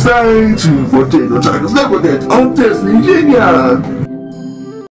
Stay tuned for Tingle Tacos Network on Destiny Genius.